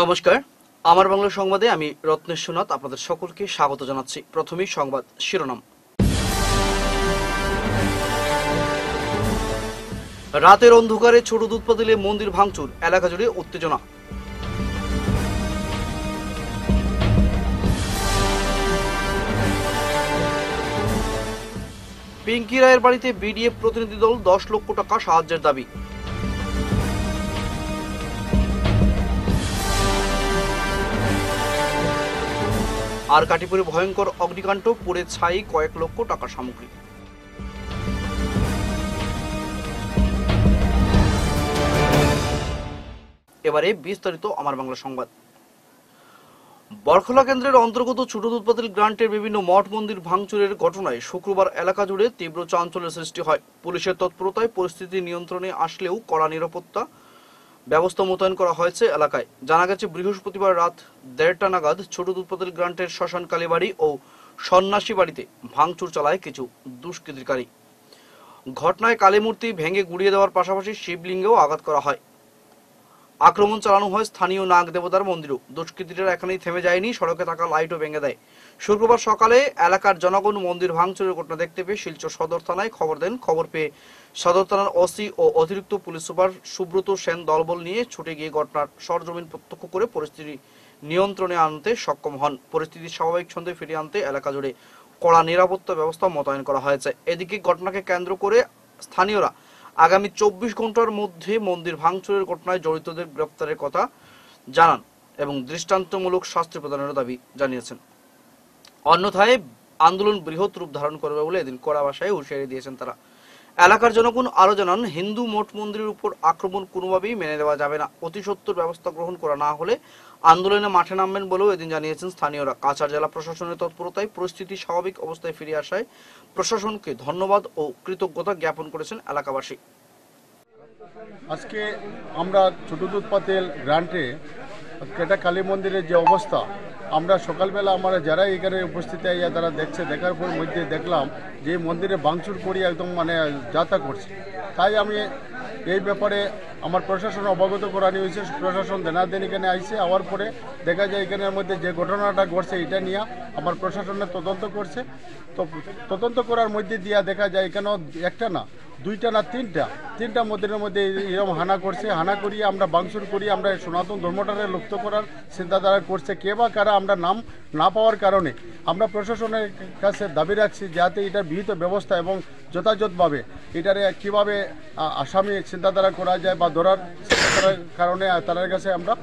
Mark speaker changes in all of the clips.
Speaker 1: নমস্কার। আমার বাংলা সংবাদে আমি রত্নেশ্বরনাথ আপনাদের সকলকে স্বাগত জানাচ্ছি। প্রথমেই সংবাদ শিরোনাম। রাতের অন্ধকারে ছোট দুধ পাতিলে মন্দির ভাঙচুর, এলাকা জুড়ে উত্তেজনা। পিঙ্কি রায়ের বাড়িতে বিডিএফ প্রতিনিধি দল দশ লক্ষ টাকা সাহায্যের দাবি। আর কাটিপুরে ভয়ঙ্কর অগ্নিকাণ্ড পুড়ে ছাই কয়েক লক্ষ টাকার সামগ্রী। এবারে বিস্তারিত আমার বাংলা সংবাদ। বরখলা কেন্দ্রের অন্তর্গত ছোট উৎপাদন গ্রান্টের বিভিন্ন মঠ মন্দির ভাঙচুরের ঘটনায় শুক্রবার এলাকা জুড়ে তীব্র চাঞ্চল্যের সৃষ্টি হয়। পুলিশের তৎপরতায় পরিস্থিতি নিয়ন্ত্রণে আসলেও কড়া নিরাপত্তা ব্যবস্থা মোতায়েন করা হয়েছে এলাকায়। জানা গেছে, বৃহস্পতিবার রাত দেড়টা নাগাদ ছোট উৎপাদন গ্রান্টের শ্মশান কালীবাড়ি ও সন্ন্যাসী বাড়িতে ভাঙচুর চালায় কিছু দুষ্কৃতিকারী। ঘটনায় কালীমূর্তি ভেঙে গুড়িয়ে দেওয়ার পাশাপাশি শিবলিঙ্গেও আঘাত করা হয়। আক্রমণ চালানো হয় স্থানীয় নাগ দেবতার মন্দিরও। দুষ্কৃতীরা এখানেই থেমে যায়নি, সড়কে থাকা লাইটও ভেঙে দেয়। শুক্রবার সকালে এলাকার জনগণ মন্দির ভাঙচুরের ঘটনা দেখতে পেয়ে শিলচর সদর থানায় খবর দেন। খবর পেয়ে সদর থানার ওসি ও অতিরিক্ত পুলিশ সুপার সুব্রত সেন দলবল নিয়ে ছুটে গিয়ে ঘটনার সরজমিন প্রত্যক্ষ করে পরিস্থিতি নিয়ন্ত্রণে আনতে সক্ষম হন। পরিস্থিতি স্বাভাবিক ছন্দে ফিরিয়ে আনতে এলাকা জুড়ে কড়া নিরাপত্তা ব্যবস্থা মোতায়েন করা হয়েছে। এদিকে ঘটনাকে কেন্দ্র করে স্থানীয়রা আগামী চব্বিশ ঘণ্টার মধ্যে মন্দির ভাঙচুরের ঘটনায় জড়িতদের গ্রেপ্তারের কথা জানান এবং দৃষ্টান্তমূলক শাস্তি প্রদানের দাবি জানিয়েছেন। অন্যথায় আন্দোলন বৃহৎ রূপ ধারণ করবে বলে এদিন কড়া ভাষায় হুঁশিয়ারি দিয়েছেন তারা। এলাকার জনগণ আরও জানান, হিন্দু মঠ মন্দিরের উপর আক্রমণ কোনোভাবেই মেনে নেওয়া যাবে না। অতি সত্বর ব্যবস্থা গ্রহণ করা না হলে আন্দোলনে মাঠে নামবেন বলেও এদিন জানিয়েছেন স্থানীয়রা। কাছাড় জেলা প্রশাসনের তৎপরতায় পরিস্থিতি স্বাভাবিক অবস্থায় ফিরে আসায় প্রশাসনকে ধন্যবাদ ও কৃতজ্ঞতা জ্ঞাপন করেছেন এলাকাবাসী।
Speaker 2: আজকে আমরা ছোট দুধ পাতেল গ্রান্টে কেটা কালী মন্দিরের যে অবস্থা আমরা সকালবেলা আমরা যারা এখানে উপস্থিত আইয়া তারা দেখছে, দেখার পর মধ্যে দেখলাম যে মন্দিরে বাংচুর করি একদম মানে যাতা করছে। তাই আমি এই ব্যাপারে আমার প্রশাসন অবগত করানি হয়েছে, প্রশাসন দেনাদেন এখানে আইসে আওয়ার পরে দেখা যায় এখানের মধ্যে যে ঘটনাটা ঘটছে এটা নিয়ে আমার প্রশাসনের তদন্ত করছে। তো তদন্ত করার মধ্যে দিয়া দেখা যায় এখানেও একটা না দুইটা না তিনটা? তিনটা মন্দিরের মধ্যে এরকম হানা করছে। হানা করিয়ে আমরা বাংসুর করি, আমরা সনাতন ধর্মটাকে লুপ্ত করার চিন্তাধারা করছে। কে বা কারা আমরা নাম না পাওয়ার কারণে আমরা প্রশাসনের কাছে দাবি রাখছি যাতে এটা বিহিত ব্যবস্থা এবং যথাযথভাবে এটারে কীভাবে আসামি চিন্তাধারা করা যায় বা ধরার কারণে তাদের কাছে আমরা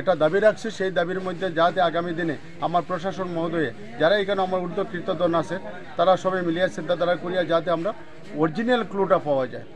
Speaker 2: এটা দাবি রাখছি, সেই দাবির মধ্যে যাতে আগামী দিনে আমার প্রশাসন মহোদয়ে, যারা এখানে আমার উর্ধ কীর্তন আছে, তারা সবাই মিলিয়ে চিন্তাধারা করিয়া যাতে আমরা অরিজিনাল ক্লুটা পাওয়া যায়।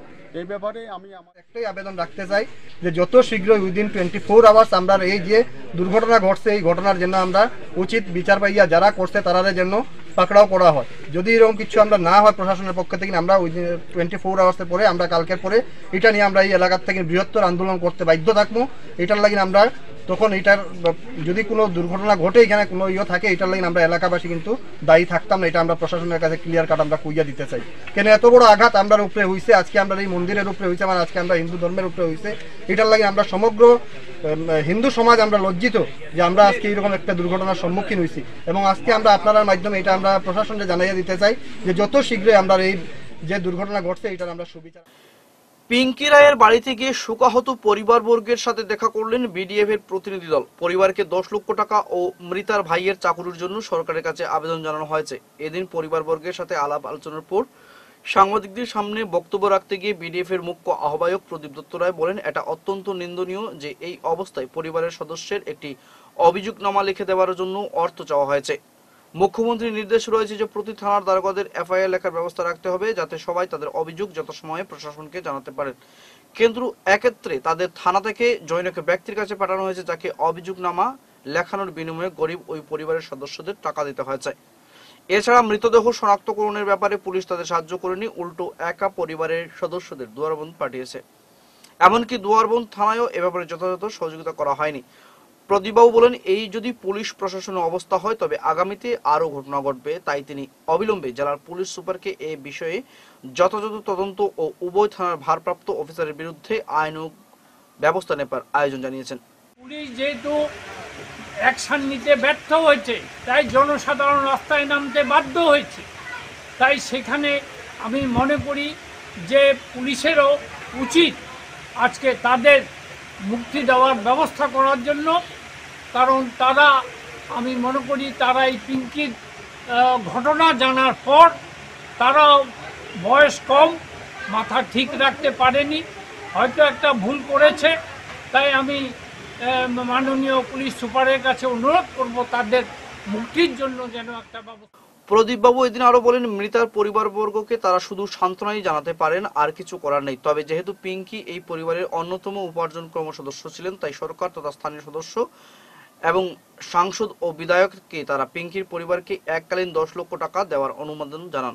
Speaker 2: এই ব্যাপারে আমি আমার
Speaker 3: একটাই আবেদন রাখতে চাই যে যত শীঘ্র উইদিন টোয়েন্টি ফোর আওয়ার্স আমরা এই যে দুর্ঘটনা ঘটছে, এই ঘটনার জন্য আমরা উচিত বিচার পাইয়া যারা করছে তারা যেন পাকড়াও করা হয়। যদি এরকম কিছু আমরা না হয় প্রশাসনের পক্ষ থেকে, আমরা উইদিন টোয়েন্টি ফোর আওয়ার্সের পরে, আমরা কালকের পরে, এটা নিয়ে আমরা এই এলাকার থেকে বৃহত্তর আন্দোলন করতে বাধ্য থাকব। এটার লাগি আমরা তখন এটার, যদি কোনো দুর্ঘটনা ঘটে, এখানে কোনো ইয়ে থাকে, এটার লাগি আমরা এলাকাবাসী কিন্তু দায়ী থাকতাম না। এটা আমরা প্রশাসনের কাছে ক্লিয়ার কাট আমরা কুইয়া দিতে চাই। কেন এত বড় আঘাত আমরা উপরে হইছে, আজকে আমরা এই মন্দিরের উপরে হইছে মানে আজকে আমরা হিন্দু ধর্মের উপরে হইছে, এটার লাগে আমরা সমগ্র হিন্দু সমাজ আমরা লজ্জিত যে আমরা আজকে এরকম একটা দুর্ঘটনার সম্মুখীন হয়েছি এবং আজকে আমরা আপনার মাধ্যমে এটা আমরা প্রশাসনকে জানাইয়া দিতে চাই যে যত শীঘ্রই আমরা এই যে দুর্ঘটনা ঘটছে, এটার আমরা সুবিচার
Speaker 1: পিঙ্কি রায়ের বাড়িতে গিয়ে শোকাহত পরিবারবর্গের সাথে দেখা করলেন বিডিএফ এর প্রতিনিধি দল। পরিবারকে দশ লক্ষ টাকা ও মৃতার ভাইয়ের চাকুরির জন্য সরকারের কাছে আবেদন জানানো হয়েছে। এদিন পরিবারবর্গের সাথে আলাপ আলোচনার পর সাংবাদিকদের সামনে বক্তব্য রাখতে গিয়ে বিডিএফ এর মুখ্য আহ্বায়ক প্রদীপ দত্ত রায় বলেন, এটা অত্যন্ত নিন্দনীয় যে এই অবস্থায় পরিবারের সদস্যের একটি অভিযোগনামা লিখে দেওয়ার জন্য অর্থ চাওয়া হয়েছে। মুখ্যমন্ত্রীর নির্দেশ রয়েছে যে প্রতি থানার দ্বারকাদের এফআইআর লেখার ব্যবস্থা রাখতে হবে যাতে সবাই তাদের অভিযোগ যথাসময়ে প্রশাসনকে জানাতে পারেন। কিন্তু এক্ষেত্রে তাদের থানা থেকে জৈনকে ব্যক্তির কাছে পাঠানো হয়েছে যাকে অভিযোগনামা লেখানোর বিনিময়ে গরিব ওই পরিবারের সদস্যদের টাকা দিতে হয়েছে। এছাড়া মৃতদেহ শনাক্তকরণের ব্যাপারে পুলিশ তাদের সাহায্য করেনি, উল্টো একা পরিবারের সদস্যদের দুয়ারবন্ধ পাঠিয়েছে। এমনকি দুয়ারবন্ধ থানায়ও এ ব্যাপারে যথাযথ সহযোগিতা করা হয়নি। প্রদীপবাবু বলেন, এই যদি পুলিশ প্রশাসনের অবস্থা হয়, তবে আগামীতে আরও ঘটনা ঘটবে। তাই তিনি অবিলম্বে জেলার পুলিশ সুপারকে এ বিষয়ে যথাযথ তদন্ত ও উভয় থানার ভারপ্রাপ্ত অফিসারের বিরুদ্ধে আইন ব্যবস্থা নেবার আয়োজন জানিয়েছেন।
Speaker 4: পুলিশ যেহেতু অ্যাকশন নিতে ব্যর্থ হয়েছে, তাই জনসাধারণ রাস্তায় নামতে বাধ্য হয়েছে। তাই সেখানে আমি মনে করি যে পুলিশেরও উচিত আজকে তাদের মুক্তি দেওয়ার ব্যবস্থা করার জন্য কারণ তারা, আমি মনে করি তারা এই পিঙ্কির ঘটনা জানার পর তারা বয়স কম, মাথা ঠিক রাখতে পারেনি, হয়তো একটা ভুল করেছে, তাই আমি মাননীয় পুলিশ সুপারের কাছে অনুরোধ করব তাদের মুক্তির জন্য যেন একটা ব্যবস্থা
Speaker 1: প্রদীপবাবু এদিন আরও বলেন, মৃতার পরিবারবর্গকে তারা শুধু সান্ত্বনাই জানাতে পারেন, আর কিছু করার নেই। তবে যেহেতু পিঙ্কি এই পরিবারের অন্যতম উপার্জনক্রম সদস্য ছিলেন, তাই সরকার তথা স্থানীয় সদস্য এবং সাংসদ ও বিধায়ককে তারা পিঙ্কির পরিবারকে এককালীন দশ লক্ষ টাকা দেওয়ার অনুমোদন জানান।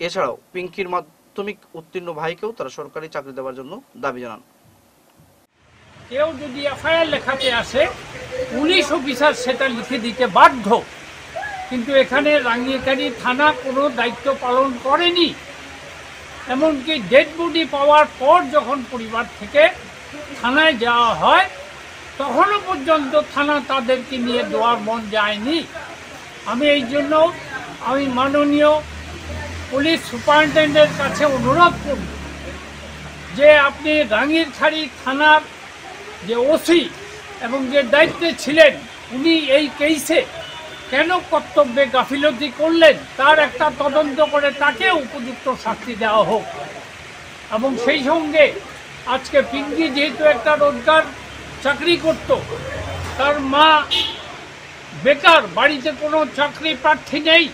Speaker 1: এছাড়াও পিঙ্কির মাধ্যমিক উত্তীর্ণ ভাইকেও তারা সরকারি চাকরি দেওয়ার জন্য দাবি জানান।
Speaker 4: কেউ যদি এফআইআর লেখাতে আসে, পুলিশ অফিসার সেটা লিখে দিতে বাধ্য। কিন্তু এখানে রাঙ্গিয়াকারী থানা কোনো দায়িত্ব পালন করেনি। এমনকি ডেড বডি পাওয়ার পর যখন পরিবার থেকে থানায় যাওয়া হয় তখনও পর্যন্ত থানা তাদেরকে নিয়ে দেওয়ার মন যায়নি। আমি এই জন্য আমি মাননীয় পুলিশ সুপারিনটেন্ডেন্টের কাছে অনুরোধ করব যে আপনি রাঙ্গিরখাড়ি থানার যে ওসি এবং যে দায়িত্বে ছিলেন, উনি এই কেসে কেন কর্তব্যে গাফিলতি করলেন, তার একটা তদন্ত করে তাকে উপযুক্ত শাস্তি দেওয়া হোক। এবং সেই সঙ্গে আজকে পিঙ্কি যেহেতু একটা রোজগার চাকরি করত। তার মা বেকার, বাড়িতে কোনো চাকরি প্রার্থী নেই।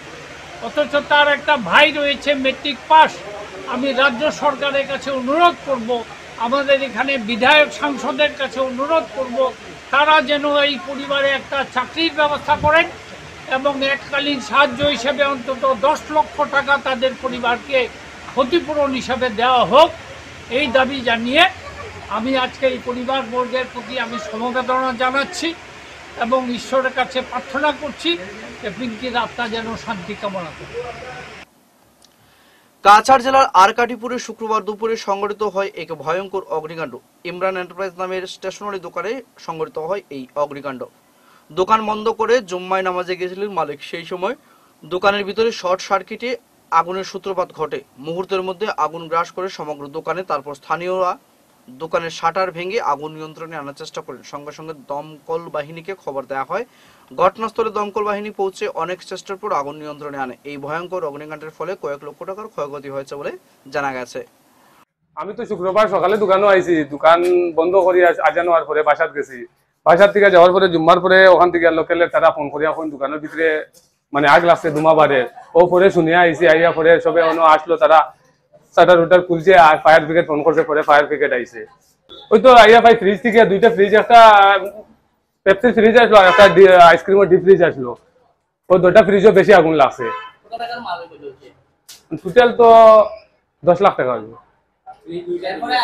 Speaker 4: অথচ তার একটা ভাই রয়েছে, মেট্রিক পাস। আমি রাজ্য সরকারের কাছে অনুরোধ করব, আমাদের এখানে বিধায়ক সাংসদের কাছে অনুরোধ করব, তারা যেন এই পরিবারে একটা চাকরির ব্যবস্থা করেন এবং এককালীন সাহায্য হিসেবে অন্তত দশ লক্ষ টাকা তাদের পরিবারকে ক্ষতিপূরণ হিসাবে দেওয়া হোক, এই দাবি জানিয়ে আমি আজকে এই পরিবার বর্গের প্রতি আমি সমবেদনা জানাচ্ছি এবং ঈশ্বরের কাছে প্রার্থনা করছি যে পিঙ্কির আত্মা যেন শান্তি কামনা করে।
Speaker 1: কাছাড় জেলার আরকাটিপুরে শুক্রবার দুপুরে সংঘটিত হয় এক ভয়ঙ্কর অগ্নিকাণ্ড। ইমরান এন্টারপ্রাইজ নামের স্টেশনারি দোকানে সংঘটিত হয় এই অগ্নিকাণ্ড। দোকান বন্ধ করে জুম্মায় নামাজে গিয়েছিলেন মালিক। সেই সময় দোকানের ভিতরে শর্ট সার্কিটে আগুনের সূত্রপাত ঘটে। মুহূর্তের মধ্যে আগুন গ্রাস করে সমগ্র দোকানে, তারপর স্থানীয়রা দোকানের শাটার ভেঙে আগুন নিয়ন্ত্রণে আনার চেষ্টা করেন। সঙ্গে সঙ্গে দমকল বাহিনীকে খবর দেওয়া হয়। ঘটনাস্থলে দমকল বাহিনী পৌঁছে অনেক চেষ্টার পর আগুন নিয়ন্ত্রণে আনে। এই ভয়ঙ্কর অগ্নিকাণ্ডের ফলে কয়েক লক্ষ টাকার ক্ষয়ক্ষতি হয়েছে বলে জানা গেছে।
Speaker 5: আমি তো শুক্রবার সকালে দোকানও আইছি। দোকান বন্ধ করি আজানো আর পরে বাসাত গেছি। বাসার থেকে যাওয়ার পরে জুম্মার পরে ওখান থেকে লোকেলে তারা ফোন করিয়া এখন দোকানের ভিতরে মানে আগ লাগছে দুমা বারে। ও পরে শুনিয়া আইছি, আইয়া পরে সবে অন্য আসলো তারা। শাটার উটার খুলছে, আর ফায়ার ব্রিগেড ফোন করছে পরে ফায়ার ব্রিগেড আইছে। ওই তো আইয়া ভাই ফ্রিজ থেকে দুইটা ফ্রিজ একটা পেপসির ফ্রিজ আসলো আর একটা আইসক্রিমের ডিপ ফ্রিজ আসলো। ও দুটা ফ্রিজও বেশি আগুন লাগছে। টোটাল তো দশ লাখ টাকা হইব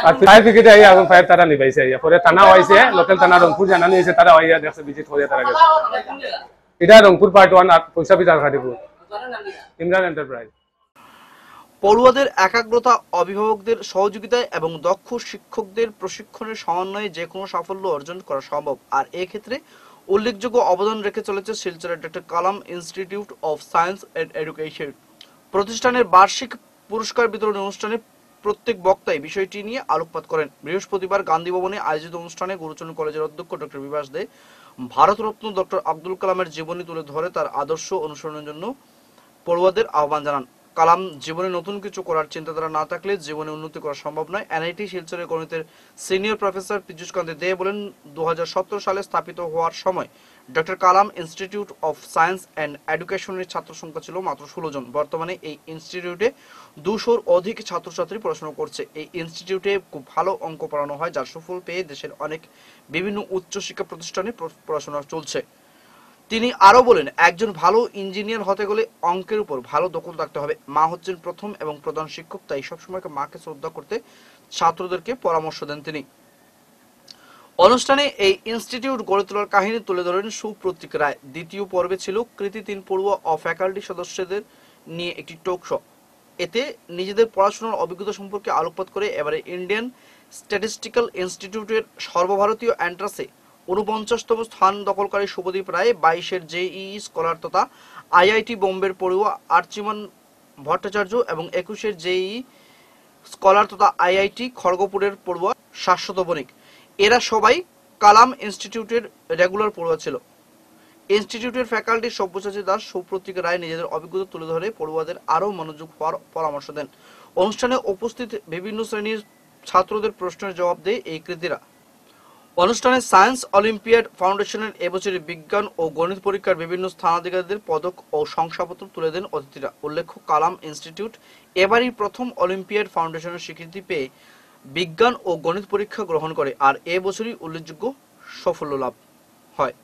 Speaker 5: আর ফায়ার ব্রিগেডে আইয়া আগুন ফায়ার তারা নিবাইছে আইয়া। পরে থানা লোকাল থানা রংপুর জানানি হয়েছে তারা আইয়া দেখছে এটা রংপুর পার্ট ওয়ান আর পয়সা বিচার খাটিপুর ইমরান এন্টারপ্রাইজ
Speaker 1: পড়ুয়াদের একাগ্রতা, অভিভাবকদের সহযোগিতায় এবং দক্ষ শিক্ষকদের প্রশিক্ষণের সমন্বয়ে যে কোনো সাফল্য অর্জন করা সম্ভব। আর এক্ষেত্রে উল্লেখযোগ্য অবদান রেখে চলেছে শিলচরের doctor Kalam institute of science and education. প্রতিষ্ঠানের বার্ষিক পুরস্কার বিতরণ অনুষ্ঠানে প্রত্যেক বক্তাই বিষয়টি নিয়ে আলোকপাত করেন। বৃহস্পতিবার গান্ধী ভবনে আয়োজিত অনুষ্ঠানে গুরুচরণ কলেজের অধ্যক্ষ ডক্টর বিভাস দে, ভারতরত্ন ডক্টর আব্দুল কালামের জীবনী তুলে ধরে তার আদর্শ অনুসরণের জন্য পড়ুয়াদের আহ্বান জানান। কালাম, জীবনে নতুন কিছু করার চিন্তাধারা না থাকলে জীবনে উন্নতি করা সম্ভব নয়। এনআইটি শিলচরের গণিতের সিনিয়র প্রফেসর পীযুষ কান্তি দে বলেন দু হাজার সতেরো সালে স্থাপিত হওয়ার সময় doctor Kalam institute of science and এডুকেশনের ছাত্র সংখ্যা ছিল মাত্র ষোলো জন। বর্তমানে এই ইনস্টিটিউটে দুশোর অধিক ছাত্রছাত্রী পড়াশোনা করছে। এই ইনস্টিটিউটে খুব ভালো অঙ্ক পড়ানো হয়, যার সুফল পেয়ে দেশের অনেক বিভিন্ন উচ্চশিক্ষা প্রতিষ্ঠানে পড়াশোনা চলছে। তিনি আরও বলেন, একজন ভালো ইঞ্জিনিয়ার হতে গেলে অঙ্কের উপর ভালো দখল রাখতে হবে। মা হচ্ছেন প্রথম এবং প্রধান শিক্ষক, তাই সবসময় মাকে শ্রদ্ধা করতে ছাত্রদেরকে পরামর্শ দেন তিনি। অনুষ্ঠানে এই ইনস্টিটিউট গড়ে তোলার কাহিনী তুলে ধরেন সুপ্রতীক রায়। দ্বিতীয় পর্বে ছিল কৃতি তিন পড়ুয়া ও ফ্যাকাল্টি সদস্যদের নিয়ে একটি টোক শো। এতে নিজেদের পড়াশোনার অভিজ্ঞতা সম্পর্কে আলোকপাত করে এবারে ইন্ডিয়ান স্ট্যাটিস্টিক্যাল ইনস্টিটিউটের সর্বভারতীয় অ্যান্ট্রাসে উনপঞ্চাশতম স্থান দখলকারী শুভদীপ রায়, বাইশের জেইই স্কলার তথা আইআইটি বোম্বের পড়ুয়া আর্চিমান ভট্টাচার্য এবং একুশের জেইই স্কলার তথা আইআইটি খড়গপুরের পড়ুয়া শাশ্বত বণিক। এরা সবাই কালাম ইনস্টিটিউটের রেগুলার পড়ুয়া ছিল। ইনস্টিটিউটের ফ্যাকাল্টি সব্যসাচী দাস, সুপ্রতীক রায় নিজেদের অভিজ্ঞতা তুলে ধরে পড়ুয়াদের আরও মনোযোগ হওয়ার পরামর্শ দেন। অনুষ্ঠানে উপস্থিত বিভিন্ন শ্রেণির ছাত্রদের প্রশ্নের জবাব দেয় এই কৃতীরা। অনুষ্ঠানে সায়েন্স অলিম্পিয়াড ফাউন্ডেশনের এবছরের বিজ্ঞান ও গণিত পরীক্ষার বিভিন্ন স্থানাধিকারীদের পদক ও শংসাপত্র তুলে দেন অতিথিরা। উল্লেখ্য, কালাম ইনস্টিটিউট এবারই প্রথম অলিম্পিয়াড ফাউন্ডেশনের স্বীকৃতি পেয়ে বিজ্ঞান ও গণিত পরীক্ষা গ্রহণ করে আর এবছরই উল্লেখযোগ্য সাফল্য লাভ হয়।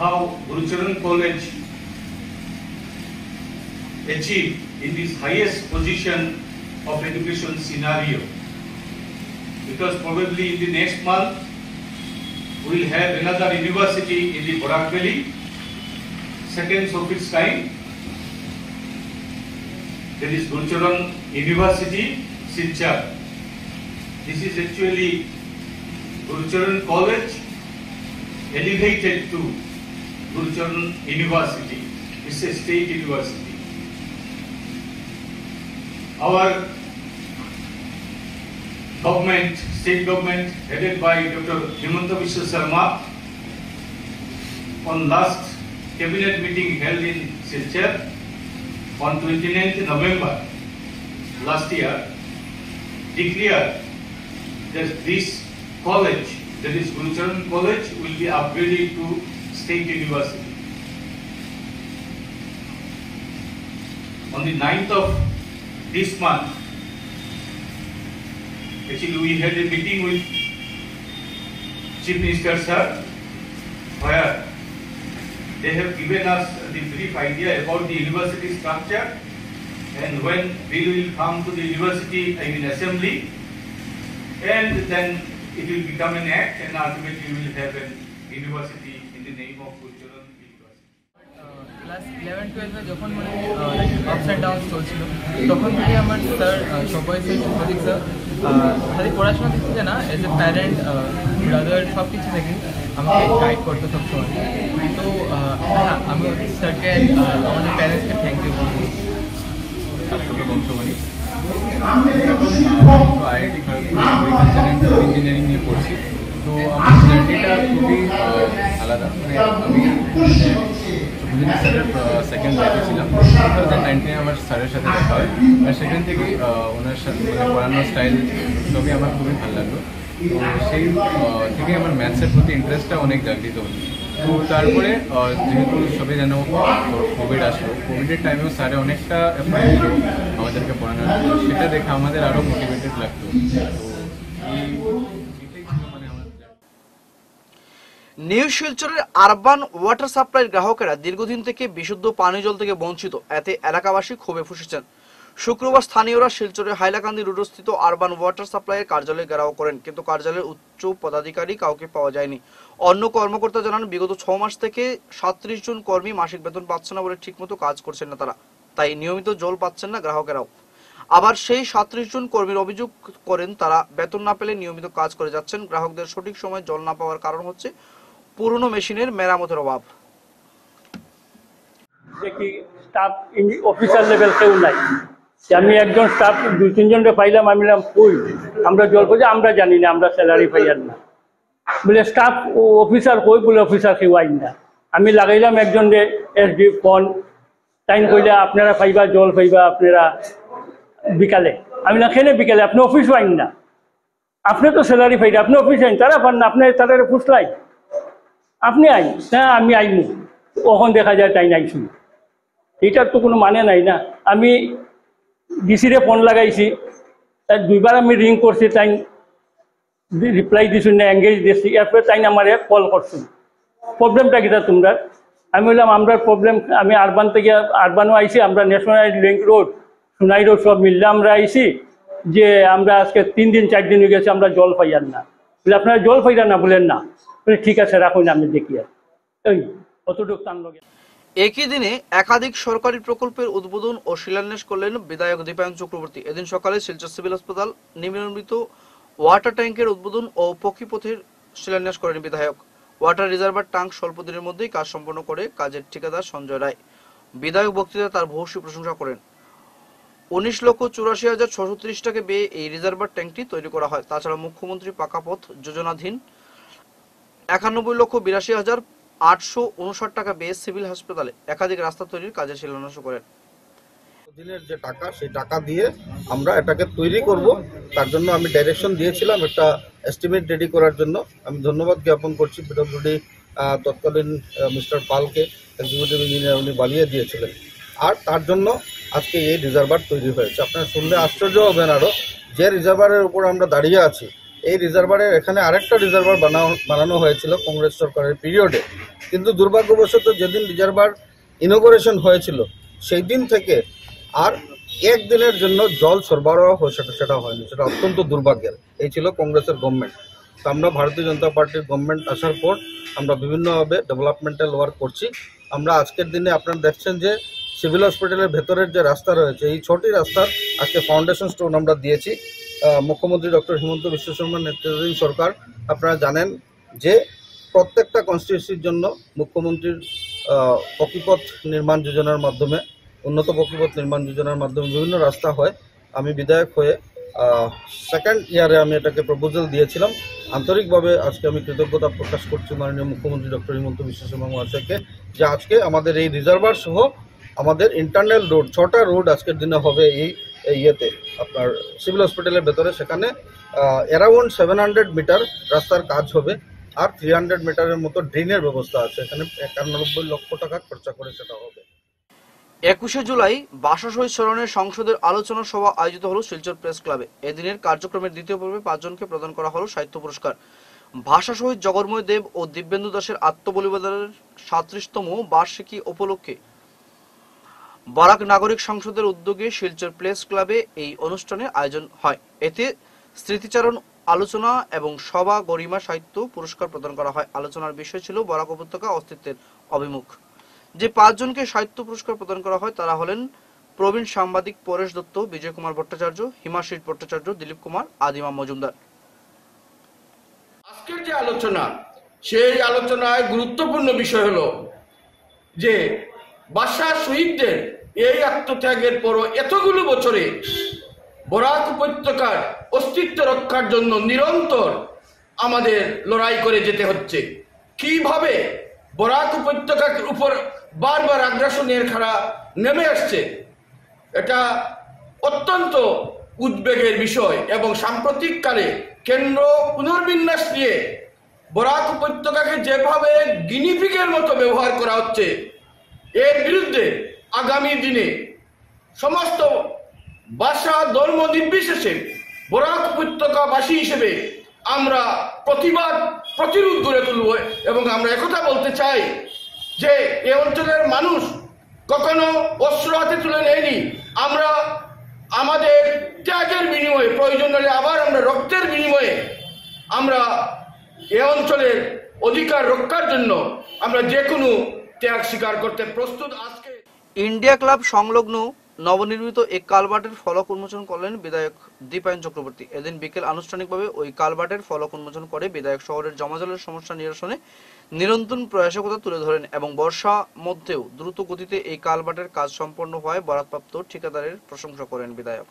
Speaker 6: How Gurucharan College achieved in this highest position of education scenario. Because probably in the next month, we will have another university in the Borak Valley, second of its kind. That is Gurucharan University, Silchar. This is actually Gurucharan College elevated to Gurucharan University. It's a state university. Our government, state government headed by Dr. Himanta Vishwa Sharma on last cabinet meeting held in Silchar on 29th November last year declared that this college, that is Gurucharan College, will be upgraded to state university. On the 9th of this month, actually we had a meeting with Chief Minister Sir, where they have given us the brief idea about the university structure and when bill will come to the university, I mean assembly, and then it will become an act and ultimately we will have an university in the name of Gurucharan University.
Speaker 7: Class eleven টুয়েলভে যখন মানে ups and down চলছিল তখন থেকে আমার sir সবাই sir Supradip sir খালি পড়াশোনা দিক থেকে না এজ এ প্যারেন্ট ব্রাদার সব কিছু থেকে আমাকে গাইড করতো সবসময়। তো হ্যাঁ আমি স্যারকে আমাদের প্যারেন্টসকে থ্যাংক ইউ বলব।
Speaker 8: বংশমণি আইআইটি ইঞ্জিনিয়ারিং নিয়ে পড়ছি। তো আমার খুবই আলাদা। মানে আমি সেকেন্ড ব্যাচে ছিলাম। টু আমার স্যারের সাথে দেখা হয়। আর সেখান থেকেই ওনার সাথে মানে পড়ানোর স্টাইল সবই আমার খুবই ভালো লাগল। তো সেই থেকে আমার ম্যাথসের প্রতি ইন্টারেস্টটা অনেক জাগৃত হলো তো তারপরে যেহেতু সবাই জানো কোভিড আসলো কোভিডের টাইমেও স্যারে অনেকটা আমাদেরকে পড়ানোর। সেটা দেখে আমাদের আরও মোটিভেটেড লাগতো তো এই
Speaker 1: নিউ শিলচরের আরবান ওয়াটার সাপ্লাইয়ের গ্রাহকেরা দীর্ঘদিন থেকে বিশুদ্ধ পানীয় জল থেকে বঞ্চিত। এতে এলাকাবাসী ক্ষোভে ফুসেছেন। শুক্রবার স্থানীয়রা শিলচরের হাইলাকান্দি রোডস্থিত আরবান ওয়াটার সাপ্লাইয়ের কার্যালয়ে ঘেরাও করেন, কিন্তু কার্যালয়ের উচ্চ পদাধিকারী কাউকে পাওয়া যায়নি। অন্য কর্মকর্তা জানান, বিগত ছ মাস থেকে সাতত্রিশ জন কর্মী মাসিক বেতন পাচ্ছে না বলে ঠিকমতো কাজ করছেন না তারা। তাই নিয়মিত জল পাচ্ছেন না গ্রাহকেরাও। আবার সেই সাতত্রিশ জন কর্মীর অভিযোগ করেন, তারা বেতন না পেলে নিয়মিত কাজ করে যাচ্ছেন। গ্রাহকদের সঠিক সময় জল না পাওয়ার কারণ হচ্ছে পুরনো মেশিনের মেরামতের অভাব।
Speaker 9: যে কি স্টাফ অফিসার লেভেল কেউ নাই। আমি একজন স্টাফ দুই, তিনজনকে পাইলাম, আমি কই, আমরা জল পাই আমরা জানি না, আমরা স্যালারি পাই আর না। বলে স্টাফ অফিসার কই? বলে অফিসার কেউ আইন না। আমি লাগাইলাম একজন যে এস ডি ফোন, টাইম কইলে আপনারা পাইবা, জল পাইবা, আপনারা বিকালে। আমি না খেলে বিকালে? আপনি অফিসও আইন না। আপনি তো স্যালারি পাইলে আপনি অফিস আইন, তারা পান না, আপনি তারা ফুসলাই। আপনি আইন হ্যাঁ আমি আইমু। কখন দেখা যায় তাই নাইছি এটার তো কোনো মানে নাই না। আমি ডিসিরে ফোন লাগাইছি, তাই দুইবার আমি রিং করছি, তাই রিপ্লাই দিছো, না এঙ্গেজ দিছি, এরপরে তাই আমার কল করছ। প্রবলেমটা কিটা তোমরা? আমি বললাম, আমরা প্রবলেম আমি আরবান থেকে আরবানও আইছি, আমরা national link road Sonai road সব মিললে আমরা আইছি, যে আমরা আজকে তিন দিন, চার দিন হয়ে গেছে, আমরা জল পাইয়ার না। বলে, আপনারা জল পাইয়ার না, বলেন না। ঠিক আছে, রাখুন, আমি দেখি এই, অতটুকু টান লগে
Speaker 1: একই দিনে একাধিক সরকারি প্রকল্পের উদ্বোধন ও শিলান্যাস করলেন বিধায়ক দীপায়ন চক্রবর্তী। এদিন সকালে শিলচর সিভিল হাসপাতাল নির্মিত ওয়াটার ট্যাঙ্কের উদ্বোধন ও পক্ষীপথের শিলান্যাস করেন বিধায়ক। ওয়াটার রিজার্ভার ট্যাঙ্ক স্বল্প দিনের মধ্যেই কাজ সম্পন্ন করে কাজের ঠিকাদার সঞ্জয় রায়। বিধায়ক বক্তৃতা তার ভূয়সী প্রশংসা করেন। উনিশ লক্ষ চুরাশি হাজার ছশো ত্রিশ টাকা ব্যয়ে এই রিজার্ভার ট্যাঙ্কটি তৈরি করা হয়। তাছাড়া মুখ্যমন্ত্রী পাকাপথ যোজনাধীন একানব্বই লক্ষ বিরাশি হাজার আটশো উনষাট টাকা ব্যয়ে সিভিল হাসপাতালে একাধিক রাস্তা তৈরির কাজে শিলান্যাস করেন।
Speaker 10: দিনের যে টাকা, সেই টাকা দিয়ে আমরা এটাকে তৈরি করব। তার জন্য আমি ডাইরেকশন দিয়েছিলাম একটা এস্টিমেট রেডি করার জন্য। আমি ধন্যবাদ জ্ঞাপন করছি পিডব্লিউডি তৎকালীন মিস্টার পালকে এক্সিকিউটিভ ইঞ্জিনিয়ার উনি বানিয়ে দিয়েছিলেন। আর তার জন্য আজকে এই রিজার্ভার তৈরি হয়েছে। আপনারা শুনলে আশ্চর্য হবেন আরও যে রিজার্ভারের উপর আমরা দাঁড়িয়ে আছি এই রিজার্ভারের এখানে আরেকটা রিজার্ভার বানানো বানানো হয়েছিল কংগ্রেস সরকারের পিরিয়ডে। কিন্তু দুর্ভাগ্যবশত যেদিন রিজার্ভার ইনোগ্রেশন হয়েছিল সেই দিন থেকে আর একদিনের জন্য জল সরবরাহ সেটা সেটা হয়নি। সেটা অত্যন্ত দুর্ভাগ্যের। এই ছিল কংগ্রেসের গভর্নমেন্ট। তো আমরা ভারতীয় জনতা পার্টির গভর্নমেন্ট আসার পর আমরা বিভিন্নভাবে ডেভেলপমেন্টাল ওয়ার্ক করছি। আমরা আজকের দিনে আপনারা দেখছেন যে সিভিল হসপিটালের ভেতরের যে রাস্তা রয়েছে, এই ছটি রাস্তার আজকে ফাউন্ডেশন স্টোন আমরা দিয়েছি। মুখ্যমন্ত্রী ডক্টর হিমন্ত বিশ্ব শর্মার নেতৃত্বাধীন সরকার, আপনারা জানেন যে প্রত্যেকটা কনস্টিটিউন্সির জন্য মুখ্যমন্ত্রীর পকিপথ নির্মাণ যোজনার মাধ্যমে, উন্নত পক্ষীপথ নির্মাণ যোজনার মাধ্যমে বিভিন্ন রাস্তা হয়। আমি বিধায়ক হয়ে সেকেন্ড ইয়ারে আমি এটাকে প্রপোজাল দিয়েছিলাম। আন্তরিকভাবে আজকে আমি কৃতজ্ঞতা প্রকাশ করছি মাননীয় মুখ্যমন্ত্রী ডক্টর হিমন্ত বিশ্ব শর্মা মহাশয়কে যে আজকে আমাদের এই রিজার্ভার সহ আমাদের ইন্টারনাল রোড ছটা রোড আজকের দিনে হবে এই ইয়েতে। আপনার সিভিল হসপিটালের ভেতরে, সেখানে অ্যারাউন্ড সেভেন হান্ড্রেড মিটার রাস্তার কাজ হবে আর থ্রি হান্ড্রেড মিটারের মতো ড্রেনের ব্যবস্থা আছে। এখানে একানব্বই লক্ষ টাকা খরচা করে সেটা হবে।
Speaker 1: একুশে জুলাই বাসা শহীদ স্মরণে সংসদের আলোচনা সভা আয়োজিত হলো শিলচর প্রেস ক্লাবে। এদিনের কার্যক্রমের দ্বিতীয় পর্বে পাঁচজনকে প্রদান করা হলো সাহিত্য পুরস্কার। ভাষা শহীদ জগন্ময় দেব ও দিব্যেন্দু দাসের আত্মবলিদানের সাঁত্রিশতম বার্ষিকী উপলক্ষে বরাক নাগরিক সংসদের উদ্যোগে শিলচর প্লেস ক্লাবে এই অনুষ্ঠানের আয়োজন হয়। এতে স্মৃতিচারণ, আলোচনা এবং সভা, গরিমা সাহিত্য পুরস্কার প্রদান করা হয়। আলোচনার বিষয় ছিল বরাক উপত্যকা অস্তিত্বের অভিমুখ। যে পাঁচজনকে সাহিত্য পুরস্কার প্রদান করা হয় তারা হলেন প্রবীণ সাংবাদিক পরেশ দত্ত, বিজয় কুমার ভট্টাচার্য হিমাশিস ভট্টাচার্য, দিলীপ কুমার আদিমা মজুমদার।
Speaker 11: আজকের যে আলোচনা, সেই আলোচনায় গুরুত্বপূর্ণ বিষয় হলো যে বাসা শহীদদের এই আত্মত্যাগের পরও এতগুলো বছরে বরাক উপত্যকার অস্তিত্ব রক্ষার জন্য নিরন্তর আমাদের লড়াই করে যেতে হচ্ছে। কীভাবে বরাক উপত্যকার উপর বারবার আগ্রাসনের খাড়া নেমে আসছে, এটা অত্যন্ত উদ্বেগের বিষয় এবং সাম্প্রতিককালে কেন্দ্র পুনর্বিন্যাস নিয়ে বরাক উপত্যকাকে যেভাবে গিনিপিগের মতো ব্যবহার করা হচ্ছে, এর বিরুদ্ধে আগামী দিনে সমস্ত ভাষা ধর্ম নির্বিশেষে বরাক উপত্যকাবাসী হিসেবে আমরা প্রতিবাদ, প্রতিরোধ গড়ে তুলব এবং আমরা একথা বলতে চাই যে এ অঞ্চলের মানুষ কখনো অস্ত্র হাতে তুলে নেয়নি। আমরা আমাদের ত্যাগের বিনিময়ে, প্রয়োজন হলে আবার আমরা রক্তের বিনিময়ে আমরা এ অঞ্চলের অধিকার রক্ষার জন্য আমরা যে কোনো ত্যাগ স্বীকার করতে প্রস্তুত আজকে
Speaker 1: ইন্ডিয়া ক্লাব সংলগ্ন নবনির্মিত এক কালবাটের ফলক উন্মোচন করলেন বিধায়ক দীপায়ন চক্রবর্তী। এদিন বিকেল আনুষ্ঠানিকভাবে ওই কালবাটের ফলক উন্মোচন করে বিধায়ক শহরের জমাজলের সমস্যা নিরসনে নিরন্তর প্রয়াসকতা তুলে ধরেন এবং বর্ষা মধ্যেও দ্রুত গতিতে এই কালবাটের কাজ সম্পন্ন হওয়ায় বরাদপ্রাপ্ত ঠিকাদারের প্রশংসা করেন বিধায়ক।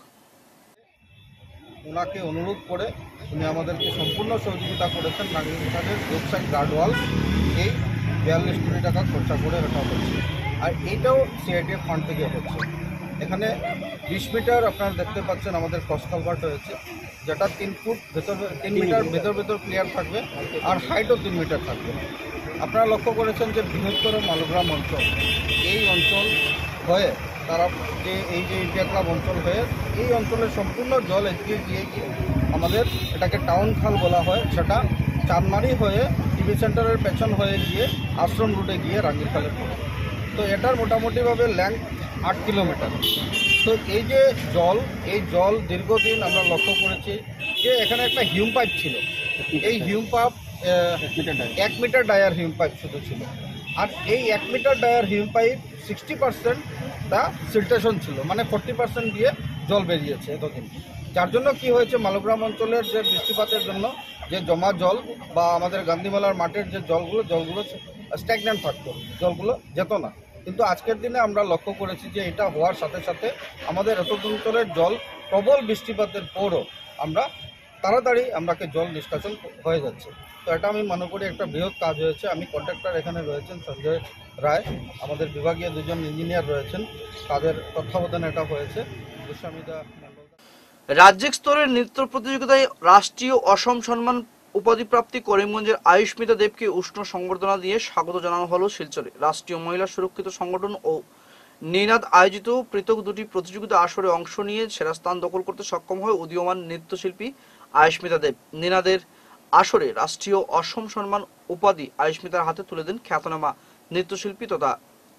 Speaker 10: ওনাকে অনুরোধ করে উনি আমাদেরকে সম্পূর্ণ সহযোগিতা করেছেন নাগরিকদের ওয়েবসাইট গার্ডওয়াল এই বিয়াল্লিশ কোটি টাকা খরচা করে রাখা হচ্ছে আর এইটাও সিআইটিএফ ফান্ড থেকে হচ্ছে। এখানে বিশ মিটার আপনারা দেখতে পাচ্ছেন আমাদের ক্রস কালভার্ট হয়েছে যেটা তিন ফুট ভেতর তিন মিটার ভেতর ভেতর ক্লিয়ার থাকবে আর হাইটও তিন মিটার থাকবে। আপনারা লক্ষ্য করেছেন যে বৃহত্তর মালগ্রাম অঞ্চল এই অঞ্চল হয়ে তারা যে এই যে ইন্ডিয়া ক্লাব অঞ্চল হয়ে এই অঞ্চলের সম্পূর্ণ জল এগিয়ে গিয়ে গিয়ে আমাদের এটাকে টাউন খাল বলা হয় সেটা চাঁদমারি হয়ে টিভি সেন্টারের পেছন হয়ে গিয়ে আশ্রম রুটে গিয়ে রাঙ্গির খালে পড়ে। তো এটার মোটামুটিভাবে ল্যাংথ আট কিলোমিটার। তো এই যে জল, এই জল দীর্ঘদিন আমরা লক্ষ্য করেছি যে এখানে একটা হিউম পাইপ ছিল। এই হিউম পাইপ এক মিটার ডায়ার হিউম পাইপ শুধু ছিল। আর এই এক মিটার ডায়ার হিউম পাইপ সিক্সটি পার্সেন্ট তা সিলটেশন ছিল মানে ফোর্টি পার্সেন্ট দিয়ে জল বেরিয়েছে এতদিন। যার জন্য কি হয়েছে, মালগ্রাম অঞ্চলের যে বৃষ্টিপাতের জন্য যে জমা জল বা আমাদের গান্ধীমেলার মাঠের যে জলগুলো জলগুলো স্ট্যাগনেন্ট থাকতো, জলগুলো যেত না। কিন্তু আজকের দিনে আমরা লক্ষ্য করেছি যে এটা হওয়ার সাথে সাথে আমাদের এত অঞ্চলের জল, প্রবল বৃষ্টিপাতের পরও আমরা তাড়াতাড়ি আমরাকে জল নিষ্কাশন হয়ে যাচ্ছে। তো এটা আমি মনে করি একটা বৃহৎ কাজ হয়েছে। আমি কন্ট্রাক্টর এখানে রয়েছেন সঞ্জয় রায়, আমাদের বিভাগীয় দুজন ইঞ্জিনিয়ার রয়েছেন। তাদের তত্ত্বাবধানে এটা হয়েছে। গোস্বামীদা
Speaker 1: রাজ্যিক স্তরের নৃত্য প্রতিযোগিতায় রাষ্ট্রীয় অসম সম্মান উপাধিপ্রাপ্তি করিমগঞ্জের আয়ুষ্মিতা দেবকে উষ্ণ সংবর্ধনা দিয়ে স্বাগত জানানো হলো শিলচরে। রাষ্ট্রীয় মহিলা সুরক্ষিত সংগঠন ও নিনাদ আয়োজিত পৃথক দুটি প্রতিযোগিতা আসরে অংশ নিয়ে সেরা স্থান দখল করতে সক্ষম হয় উদীয়মান নৃত্যশিল্পী আয়ুষ্মিতা দেব। নিনাদের আসরে রাষ্ট্রীয় অসম সম্মান উপাধি আয়ুষ্মিতার হাতে তুলে দেন খ্যাতনামা নৃত্যশিল্পী তথা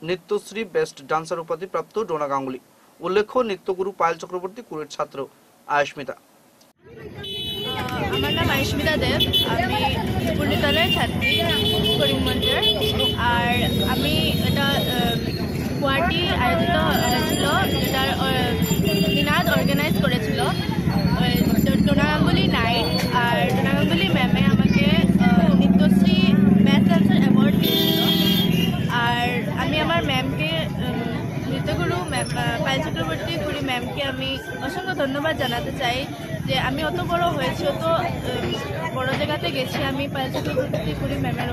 Speaker 1: নৃত্যশ্রী বেস্ট ডান্সার উপাধি প্রাপ্ত ডোনা গাঙ্গুলি। উল্লেখ্য, নৃত্যগুরু পায়েল চক্রবর্তী কুড়ের ছাত্র আয়ুষ্মিতা।
Speaker 12: আমার নাম আয়ুষ্মিতা দেব। আমি পূর্ণিতলের ছাত্রী, করিম করিমগঞ্জের আর আমি এটা গুয়াহাটি আয়োজিত হয়েছিল। যেটার নিনাদ অর্গানাইজ করেছিল। ডোনা গাঙ্গুলি নাইট। আর ডোনা গাঙ্গুলি ম্যামে আমাকে নৃত্যশ্রী বেস্ট ডান্সার অ্যাওয়ার্ড দিয়েছিল। আর আমি আমার ম্যামকে নৃত্যগুরু ম্যাম পায়েল চক্রবর্তী পুরী ম্যামকে আমি অসংখ্য ধন্যবাদ জানাতে চাই। যে আমি অত বড় হয়েছি, অত বড় জায়গাতে গেছি, আমি চক্রবর্তী পুরী ম্যামের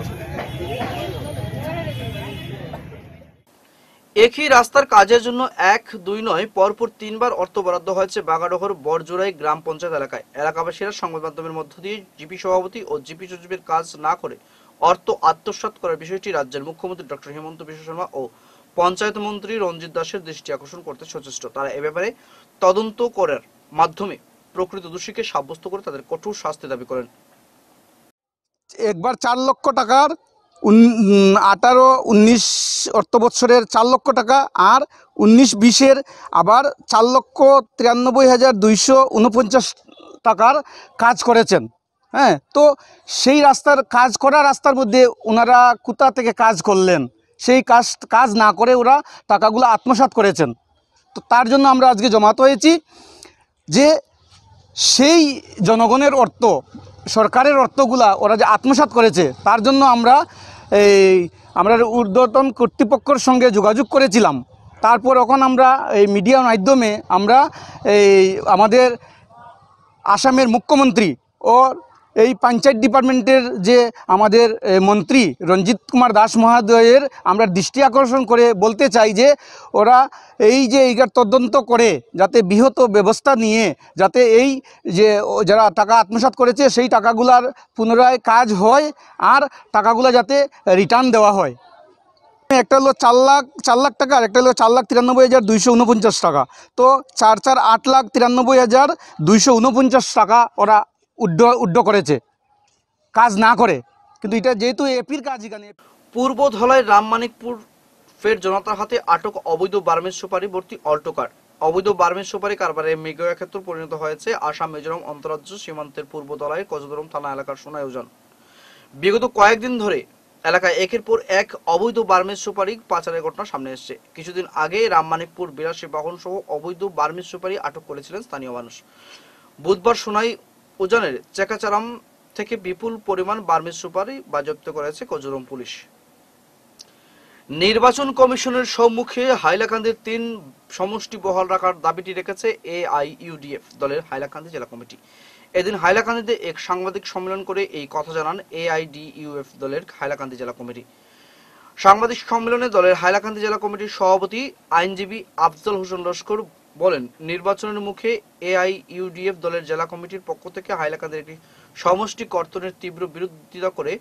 Speaker 1: একই রাস্তার কাজের জন্য এক, দুই নয়, পরপর তিনবার অর্থ বরাদ্দ হয়েছে বাগাডোহর বরজোড়াই গ্রাম পঞ্চায়েত এলাকায়। এলাকাবাসীরা সংবাদ মাধ্যমের মধ্য দিয়ে জিপি সভাপতি ও জিপি সচিবের কাজ না করে অর্থ আত্মসাৎ করার বিষয়টি রাজ্যের মুখ্যমন্ত্রী ডক্টর হেমন্ত বিশ্ব শর্মা ও পঞ্চায়েত মন্ত্রী রঞ্জিত দাসের দৃষ্টি আকর্ষণ করতে সচেষ্ট। তারা এ ব্যাপারে তদন্ত করার মাধ্যমে প্রকৃত দোষীকে সাব্যস্ত করে তাদের কঠোর শাস্তি দাবি করেন।
Speaker 13: একবার চার লক্ষ টাকার আঠারো, উনিশ অর্থ বৎসরের চার লক্ষ টাকা আর উনিশ বিশের আবার চার লক্ষ তিরানব্বই হাজার দুইশো উনপঞ্চাশ টাকার কাজ করেছেন। হ্যাঁ তো সেই রাস্তার কাজ করা রাস্তার মধ্যে ওনারা কোথা থেকে কাজ করলেন? সেই কাজ কাজ না করে ওরা টাকাগুলো আত্মসাৎ করেছেন। তো তার জন্য আমরা আজকে জমাত হয়েছি যে সেই জনগণের অর্থ, সরকারের অর্থগুলা ওরা যে আত্মসাত করেছে, তার জন্য আমরা এই, আমরা ঊর্ধ্বতন কর্তৃপক্ষের সঙ্গে যোগাযোগ করেছিলাম। তারপর এখন আমরা এই মিডিয়ার মাধ্যমে আমরা এই আমাদের আসামের মুখ্যমন্ত্রী ও এই পঞ্চায়েত ডিপার্টমেন্টের যে আমাদের মন্ত্রী রঞ্জিত কুমার দাস মহোদয়ের আমরা দৃষ্টি আকর্ষণ করে বলতে চাই যে, ওরা এই যে এইটার তদন্ত করে যাতে বৃহৎ ব্যবস্থা নিয়ে যাতে এই যে যারা টাকা আত্মসাৎ করেছে সেই টাকাগুলার পুনরায় কাজ হয় আর টাকাগুলো যাতে রিটার্ন দেওয়া হয়। একটা হলো চার লাখ চার লাখ টাকা আর একটা হলো চার লাখ তিরানব্বই হাজার দুইশো উনপঞ্চাশ টাকা। তো চার চার আট লাখ তিরানব্বই হাজার দুইশো উনপঞ্চাশ টাকা ওরা উড্ড উড্ড করেছে। কাজ না করে। কিন্তু এটা যেহেতু এপির কাজ এখানে।
Speaker 1: পূর্ব ধলাই রামমানিকপুর ফের জনতার হাতে আটক অবৈধ বার্মেজ সুপারি ভর্তি অল্টো কার অবৈধ বার্মেজ সুপারি কারবারে মেঘয়া ক্ষেত্র পরিণত হয়েছে আসাম মিজোরাম অন্তরাজ্য সীমান্তের পূর্ব ধলাই কজদরম থানা এলাকার সোনায়োজন। বিগত কয়েকদিন ধরে এলাকায় একের পর এক অবৈধ বার্মেজ সুপারি পাচারের ঘটনা সামনে এসেছে। কিছুদিন আগে রামমানিকপুর বিলাসী বাহন সহ অবৈধ বার্মেজ সুপারি আটক করেছিলেন স্থানীয় মানুষ। বুধবার সোনাই উজানের চেকাচারাম থেকে বিপুল পরিমাণ বার্মিজ সুপারি বাজেয়াপ্ত করেছে কজরম পুলিশ। নির্বাচন কমিশনের সম্মুখে হাইলাকান্দির তিন সমষ্টি বহাল রাখার দাবিটি রেখেছে এআইইউডিএফ, দলের হাইলাকান্দি জেলা কমিটি। এদিন হাইলাকান্দিতে এক সাংবাদিক সম্মেলন করে এই কথা জানান এআইডিইউএফ দলের হাইলাকান্দি জেলা কমিটি। সাংবাদিক সম্মেলনে দলের হাইলাকান্দি জেলা কমিটির সভাপতি, আইনজীবী আফজল হোসেন লস্কর বলেন, নির্বাচনের মুখে এআইইউডিএফ দলের জেলা কমিটির পক্ষ থেকে হাইলাকান্দির একটি সমষ্টি কর্তনের তীব্র বিরোধিতা করে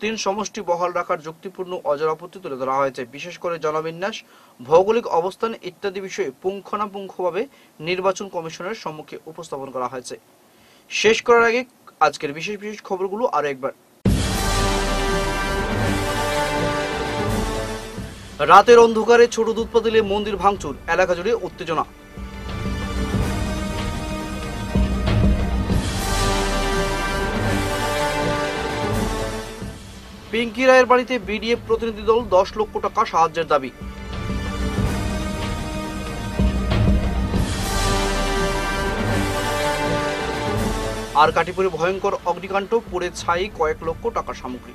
Speaker 1: তিন সমষ্টি বহাল রাখার যুক্তিপূর্ণ অজর আপত্তি তুলে ধরা হয়েছে। বিশেষ করে জনবিন্যাস, ভৌগোলিক অবস্থান ইত্যাদি বিষয়ে পুঙ্খানুপুঙ্খভাবে নির্বাচন কমিশনের সম্মুখে উপস্থাপন করা হয়েছে। শেষ করার আগে আজকের বিশেষ বিশেষ খবরগুলো আরও একবার রাতের অন্ধকারে ছোট দুধ পাতিলে মন্দির ভাঙচুর, এলাকা জুড়ে উত্তেজনা। পিঙ্কি রায়ের বাড়িতে বিডিএফ প্রতিনিধি দল দশ লক্ষ টাকা সাহায্যের দাবি। আর কাটিপুরে ভয়ঙ্কর অগ্নিকাণ্ড পুড়ে ছাই কয়েক লক্ষ টাকার সামগ্রী।